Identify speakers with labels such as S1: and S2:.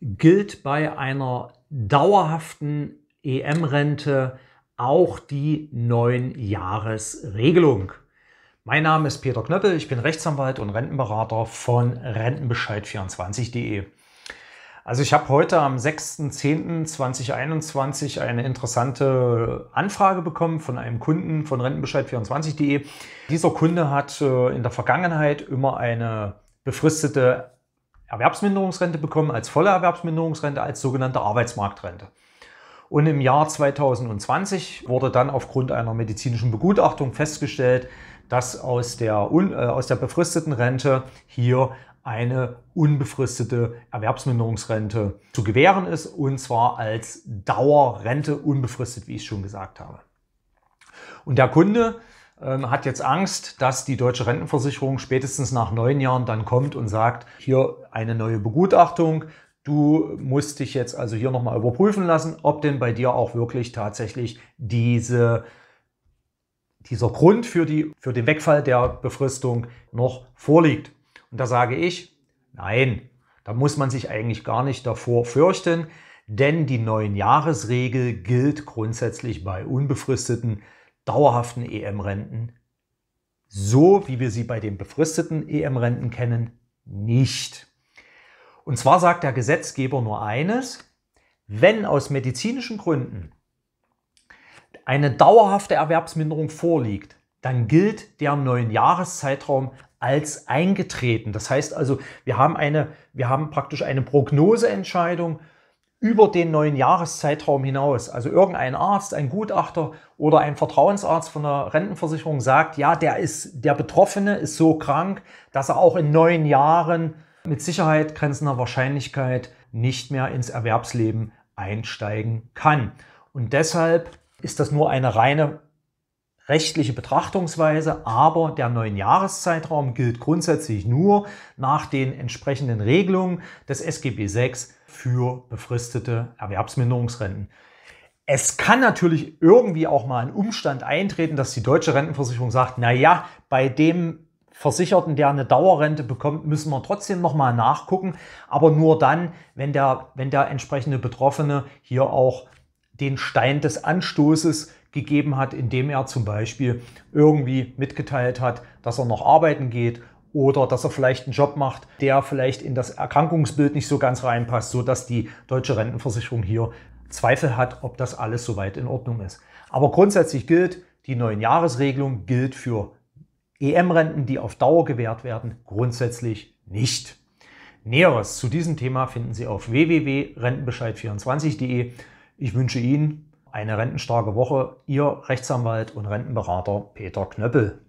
S1: gilt bei einer dauerhaften EM-Rente auch die 9-Jahres-Regelung. Mein Name ist Peter Knöppel, ich bin Rechtsanwalt und Rentenberater von Rentenbescheid24.de. Also ich habe heute am 6.10.2021 eine interessante Anfrage bekommen von einem Kunden von Rentenbescheid24.de. Dieser Kunde hat äh, in der Vergangenheit immer eine befristete Erwerbsminderungsrente bekommen, als volle Erwerbsminderungsrente, als sogenannte Arbeitsmarktrente. Und im Jahr 2020 wurde dann aufgrund einer medizinischen Begutachtung festgestellt, dass aus der, äh, aus der befristeten Rente hier eine unbefristete Erwerbsminderungsrente zu gewähren ist, und zwar als Dauerrente unbefristet, wie ich schon gesagt habe. Und der Kunde hat jetzt Angst, dass die deutsche Rentenversicherung spätestens nach neun Jahren dann kommt und sagt, hier eine neue Begutachtung, du musst dich jetzt also hier nochmal überprüfen lassen, ob denn bei dir auch wirklich tatsächlich diese dieser Grund für, die, für den Wegfall der Befristung noch vorliegt. Und da sage ich, nein, da muss man sich eigentlich gar nicht davor fürchten, denn die neuen Jahresregel gilt grundsätzlich bei unbefristeten, dauerhaften EM-Renten so, wie wir sie bei den befristeten EM-Renten kennen, nicht. Und zwar sagt der Gesetzgeber nur eines, wenn aus medizinischen Gründen eine dauerhafte Erwerbsminderung vorliegt, dann gilt der neuen Jahreszeitraum als eingetreten. Das heißt also, wir haben, eine, wir haben praktisch eine Prognoseentscheidung über den neuen Jahreszeitraum hinaus. Also irgendein Arzt, ein Gutachter oder ein Vertrauensarzt von der Rentenversicherung sagt, ja, der ist, der Betroffene ist so krank, dass er auch in neun Jahren mit Sicherheit grenzender Wahrscheinlichkeit nicht mehr ins Erwerbsleben einsteigen kann. Und deshalb ist das nur eine reine rechtliche Betrachtungsweise, aber der neuen Jahreszeitraum gilt grundsätzlich nur nach den entsprechenden Regelungen des SGB VI für befristete Erwerbsminderungsrenten. Es kann natürlich irgendwie auch mal ein Umstand eintreten, dass die deutsche Rentenversicherung sagt, na ja, bei dem Versicherten, der eine Dauerrente bekommt, müssen wir trotzdem nochmal nachgucken, aber nur dann, wenn der, wenn der entsprechende Betroffene hier auch den Stein des Anstoßes gegeben hat, indem er zum Beispiel irgendwie mitgeteilt hat, dass er noch arbeiten geht oder dass er vielleicht einen Job macht, der vielleicht in das Erkrankungsbild nicht so ganz reinpasst, so dass die deutsche Rentenversicherung hier Zweifel hat, ob das alles soweit in Ordnung ist. Aber grundsätzlich gilt, die neuen Jahresregelung gilt für EM-Renten, die auf Dauer gewährt werden, grundsätzlich nicht. Näheres zu diesem Thema finden Sie auf www.rentenbescheid24.de. Ich wünsche Ihnen eine rentenstarke Woche. Ihr Rechtsanwalt und Rentenberater Peter Knöppel.